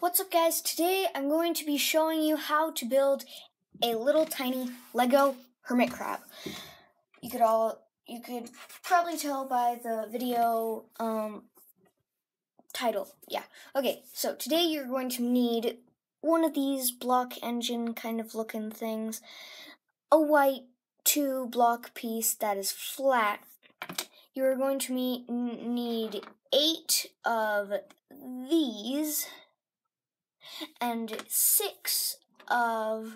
What's up guys? Today I'm going to be showing you how to build a little tiny Lego hermit crab. You could all you could probably tell by the video um, title. Yeah. Okay, so today you're going to need one of these block engine kind of looking things, a white two block piece that is flat. You're going to need eight of these and six of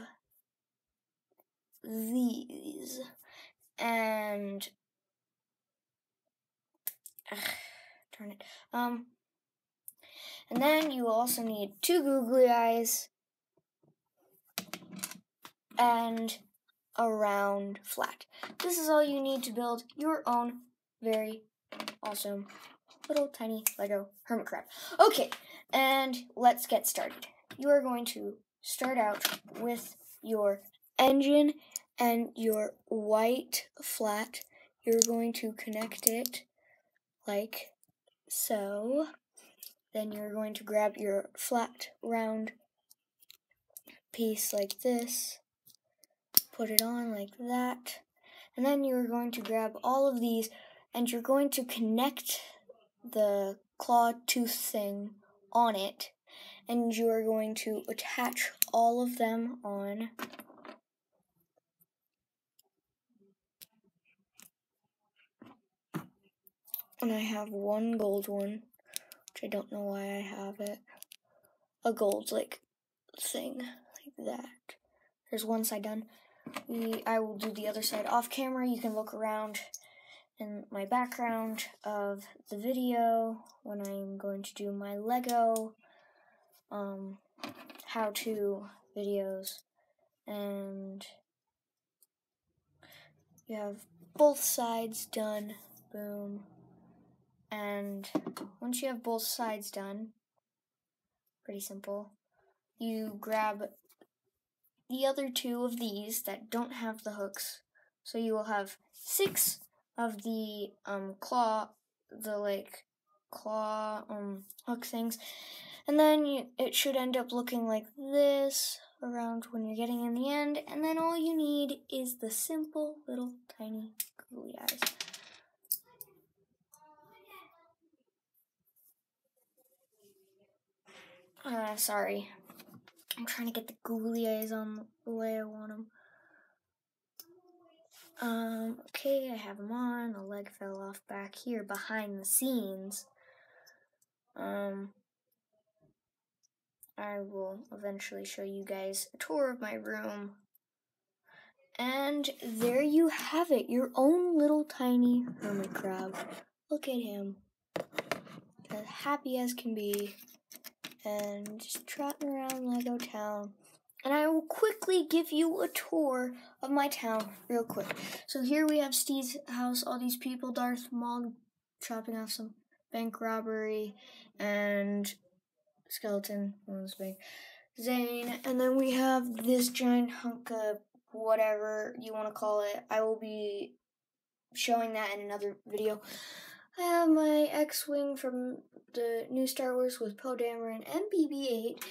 these and ugh, it um and then you also need two googly eyes and a round flat. This is all you need to build your own very awesome little tiny Lego hermit crab. Okay, and let's get started. You are going to start out with your engine and your white flat. You're going to connect it like so. Then you're going to grab your flat round piece like this, put it on like that, and then you're going to grab all of these and you're going to connect the claw tooth thing on it and you are going to attach all of them on and I have one gold one which I don't know why I have it. A gold like thing like that. There's one side done. We I will do the other side off camera. You can look around in my background of the video when I'm going to do my Lego um, how-to videos. And you have both sides done boom. And once you have both sides done pretty simple you grab the other two of these that don't have the hooks. So you will have six of the um claw the like claw um hook things. And then you, it should end up looking like this around when you're getting in the end. And then all you need is the simple little tiny googly eyes. Uh sorry. I'm trying to get the googly eyes on the way I want them um, okay, I have them on. A leg fell off back here behind the scenes. Um, I will eventually show you guys a tour of my room. And there you have it, your own little tiny hermit crab. Look at him. As happy as can be. And just trotting around Lego Town and I will quickly give you a tour of my town real quick. So here we have Steve's house, all these people, Darth Maul chopping off some bank robbery, and skeleton, big, Zane, and then we have this giant hunk of whatever you want to call it. I will be showing that in another video. I have my X-Wing from the new Star Wars with Poe Dameron and BB-8,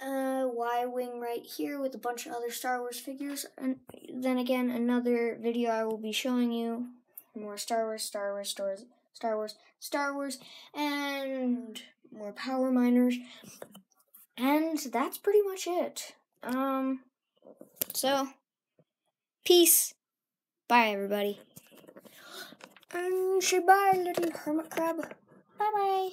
uh, Y-Wing right here with a bunch of other Star Wars figures, and then again, another video I will be showing you more Star Wars, Star Wars, Star Wars, Star Wars, Star Wars, and more Power Miners, and that's pretty much it. Um, so, peace. Bye, everybody. Um, and say bye, little hermit crab. Bye bye.